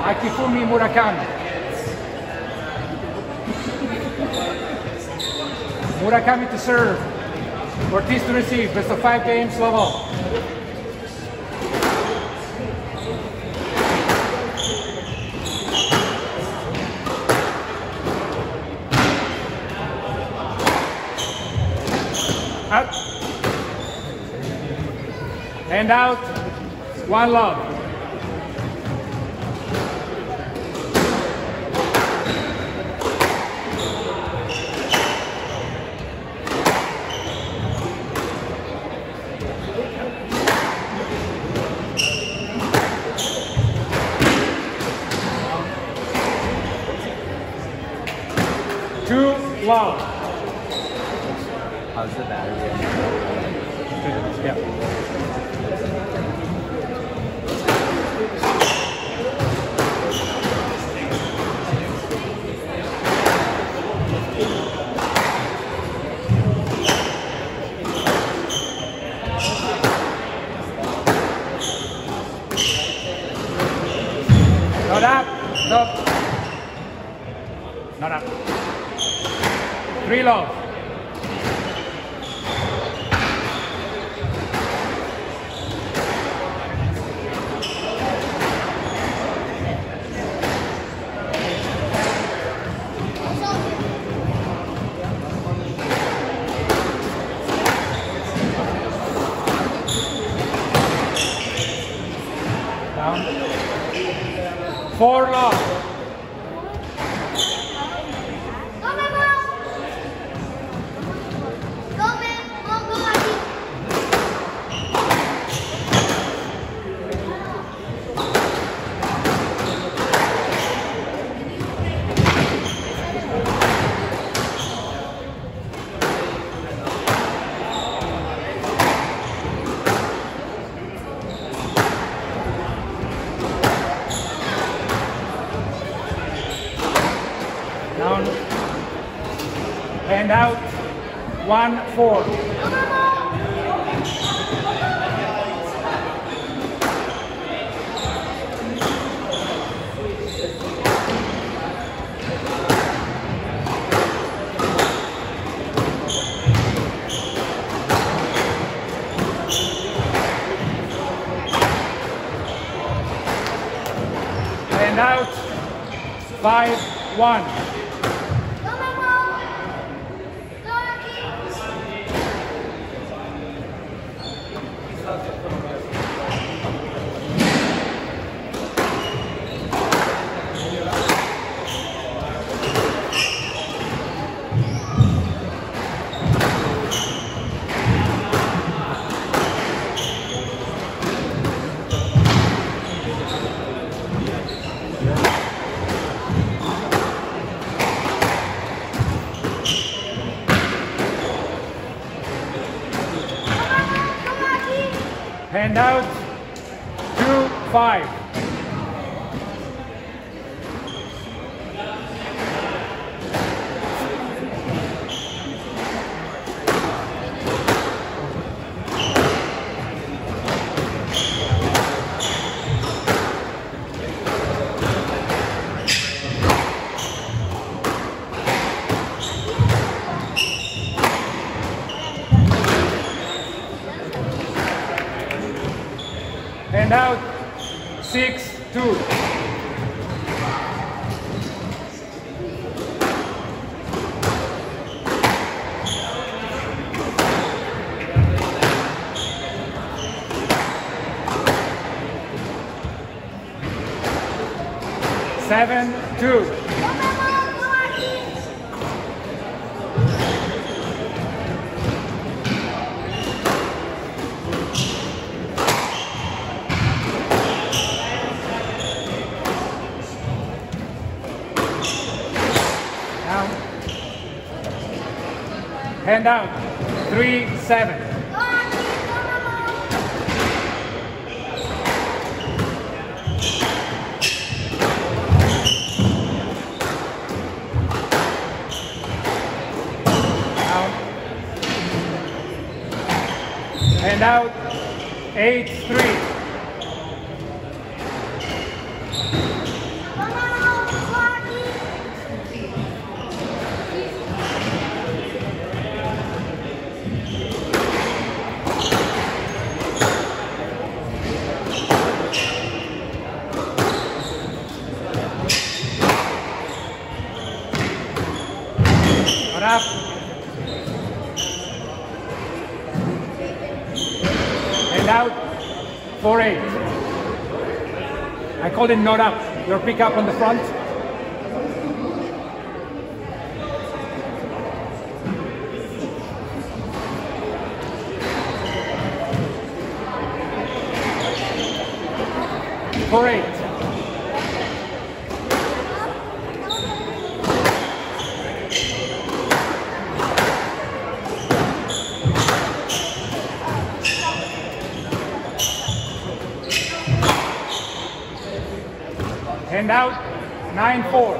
Akifumi Murakami. Murakami to serve. Ortiz to receive. Best of five games, level. Up. And out. One love. Two love. How's the battery? Yeah. Not up. Stop. Not up. Three love. Four love. Down. And out. One, four. And out. Five, one. Hand out. Two, five. Hand out. Six, two. Seven, two. Hand out. Three, seven. Out. Eight, three. Tap. And out. Four eight. I call it not up. Your pick up on the front. Four eight. Hand out, nine four.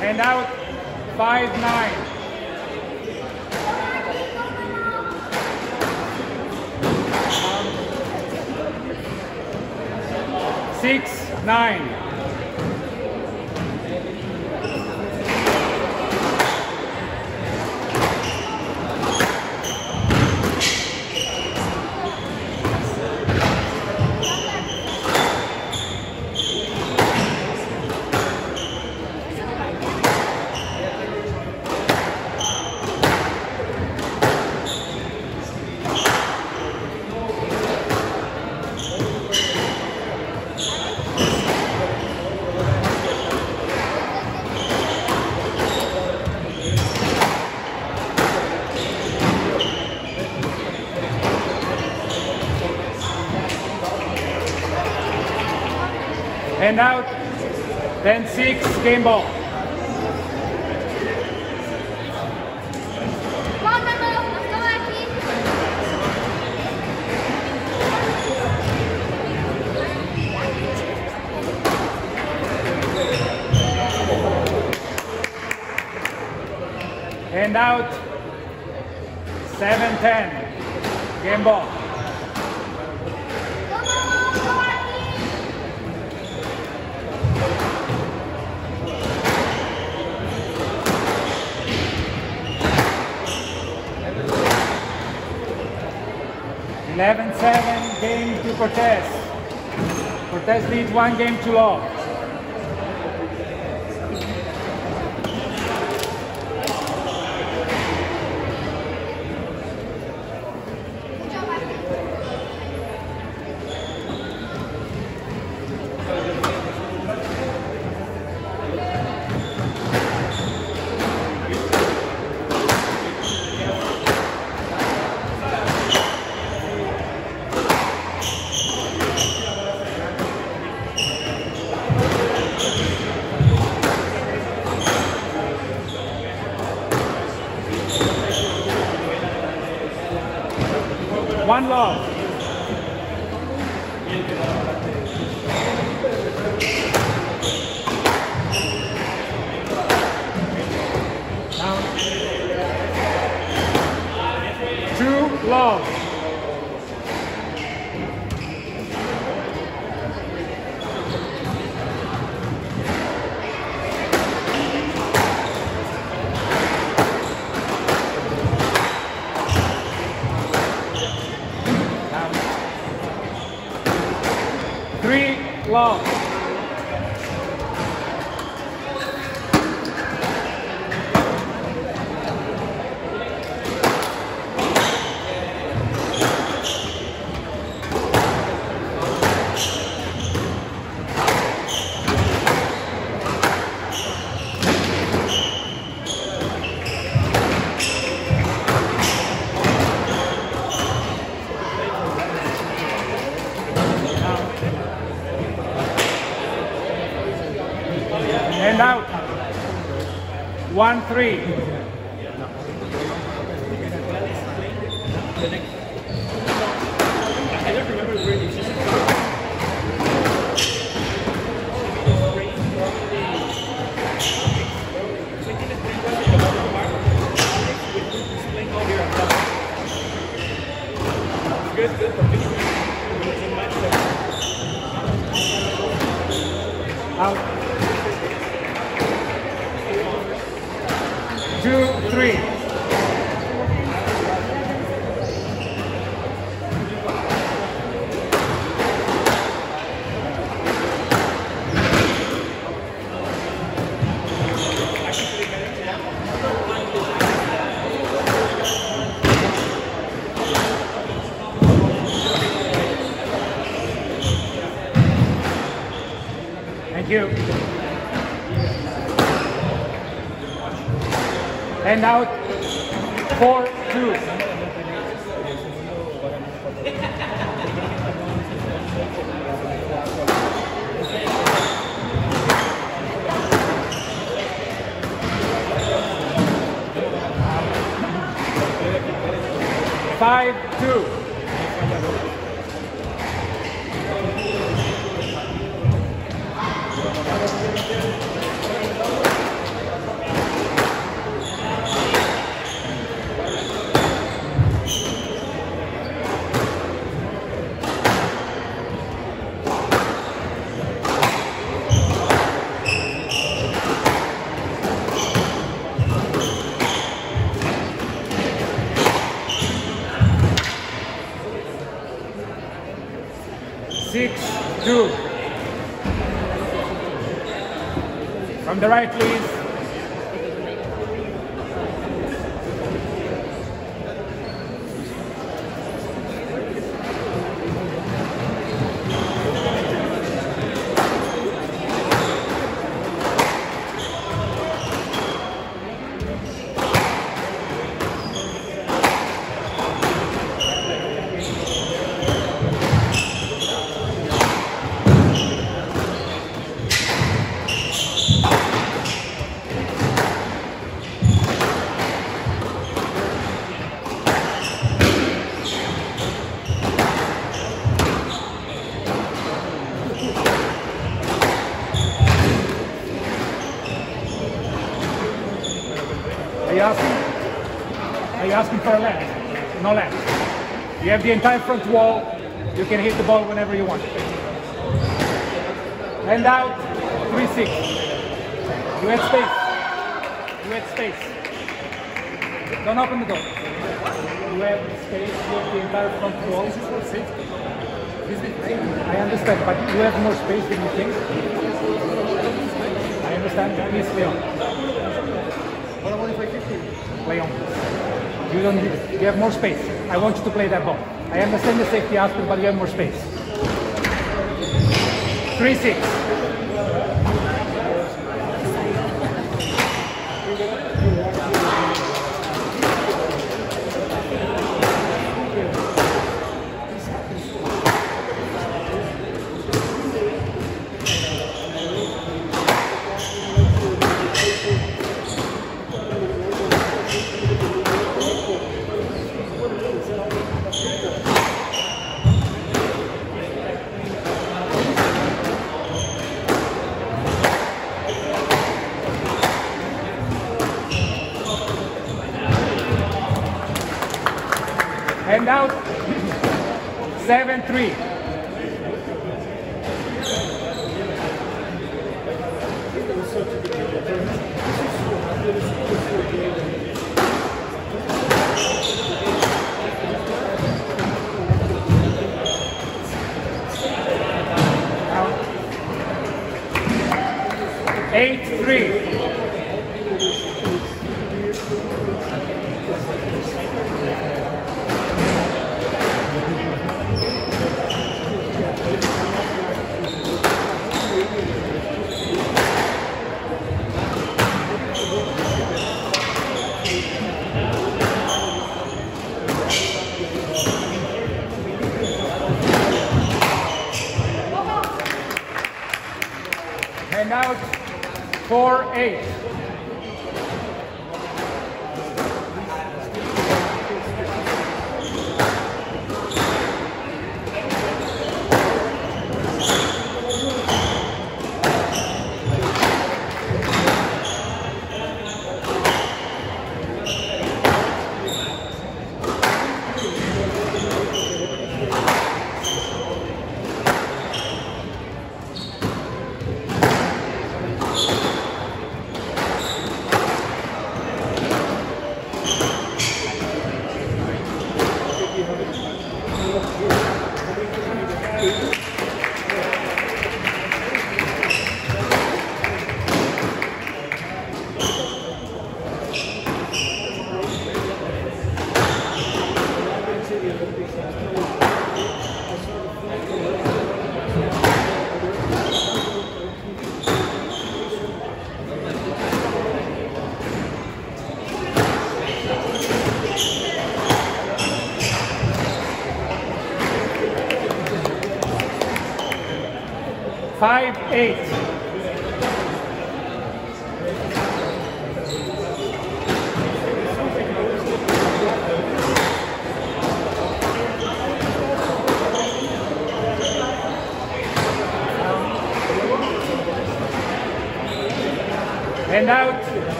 Hand out, five nine. Six nine. Hand out, then six, game ball. 11-7, game to Cortes. Cortes leads one game to law. One. Down. Two love. Three love. And out. One, three. Out. Two, three. Thank you. And out. Four, two. Five, two. Six, two. From the right, please. Are you asking? Are you asking for a left? No left. You have the entire front wall. You can hit the ball whenever you want. Hand out, 3-6. You had space. You had space. Don't open the door. You have space, you have the entire front wall. I understand, but you have more space than you think. I understand. Please play on. What about if I kick him? Play on. You don't need it. You have more space. I want you to play that ball. I understand the safety aspect, but you have more space. 3-6. Hand out. 7-3.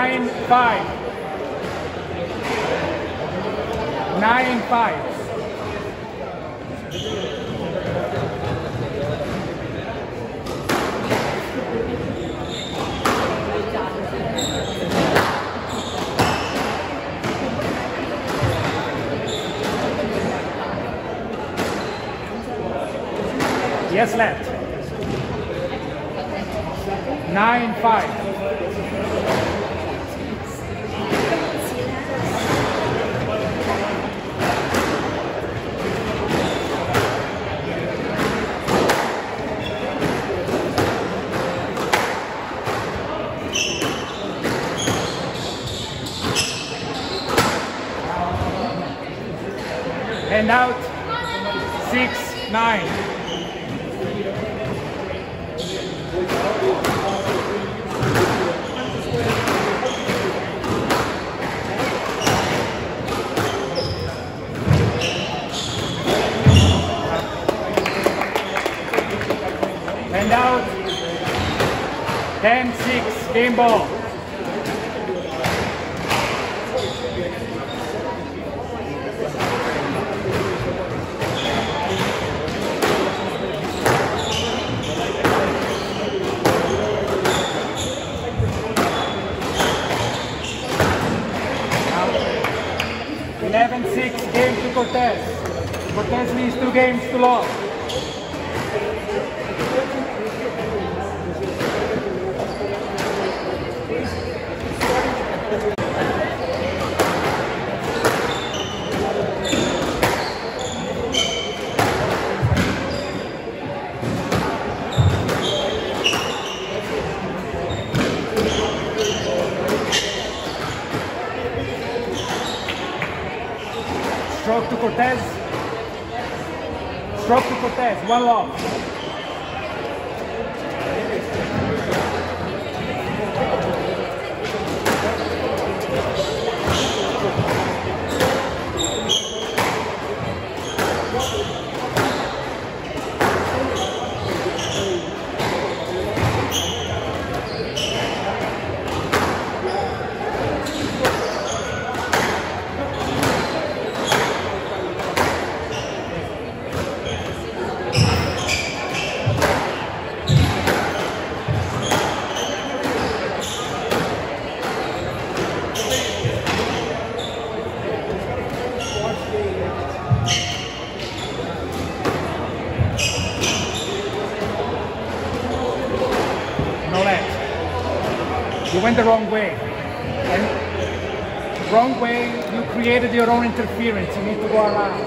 Nine, five. Nine, five. Yes, left. Nine, five. And out. Six, nine. And out. 10 6, game ball. Eleven six game to Cortes leads two games to loss. Stroke to Cortes. Stroke to Cortes. One love. No left. You went the wrong way. And wrong way, you created your own interference. You need to go around.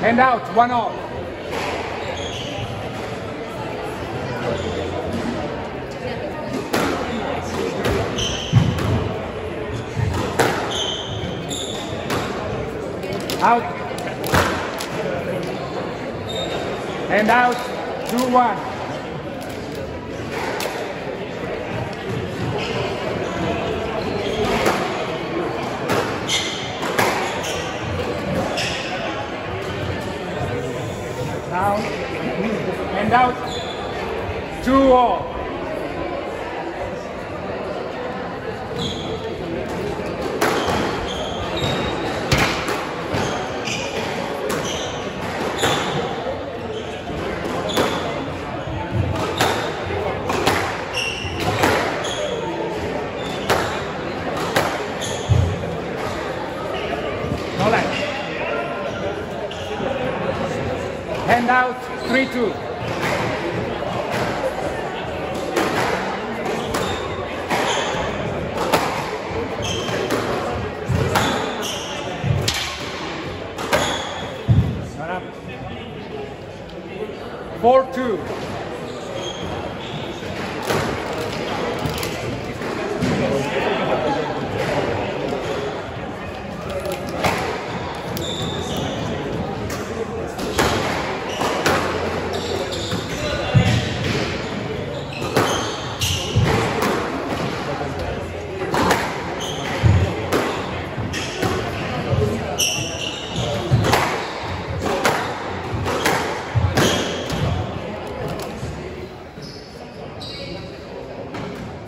Hand out, one off. Out. And out. Two, one. And out. Two all. No left. Hand out, 3-2. Not up. 4-2.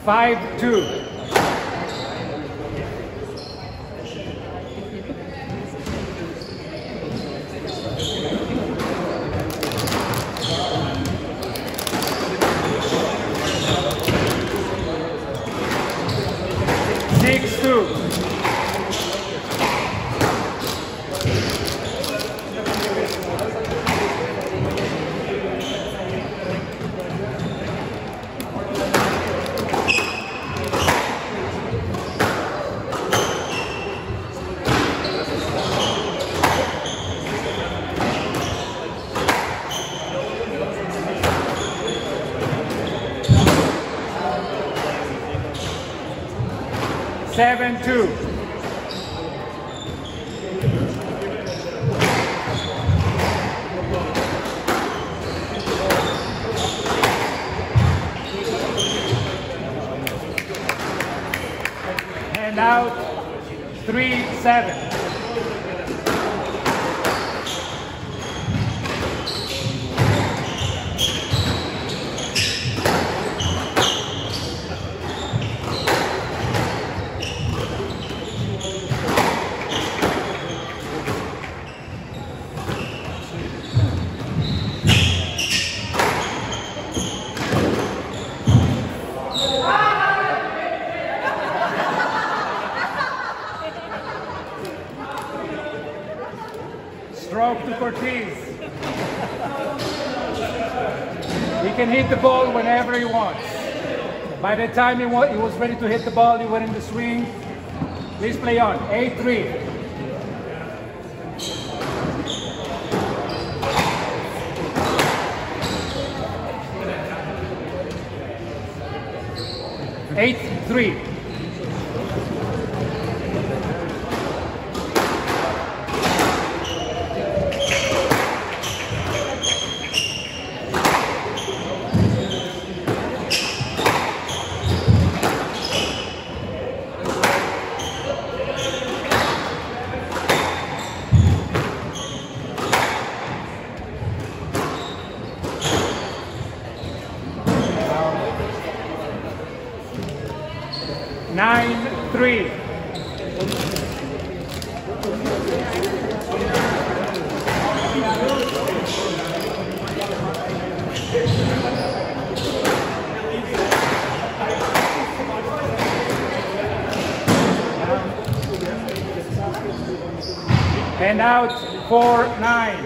Five two. Six two. Seven two. And out three seven. Stroke to Cortes. He can hit the ball whenever he wants. By the time he, wa- he was ready to hit the ball, he went in the swing. Please play on. A3. Eight three. Nine three. And out four nine.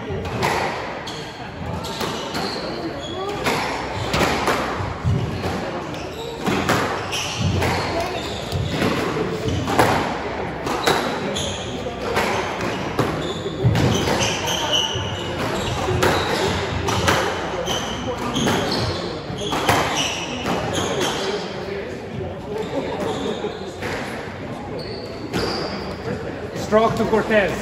Stroke to Cortes.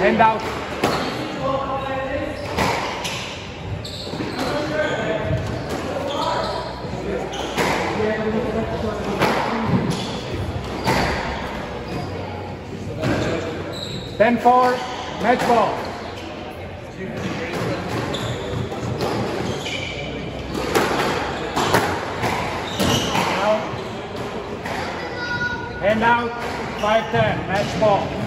Hand out. Ten four, match ball. Out. Hand out, 5-10, match ball.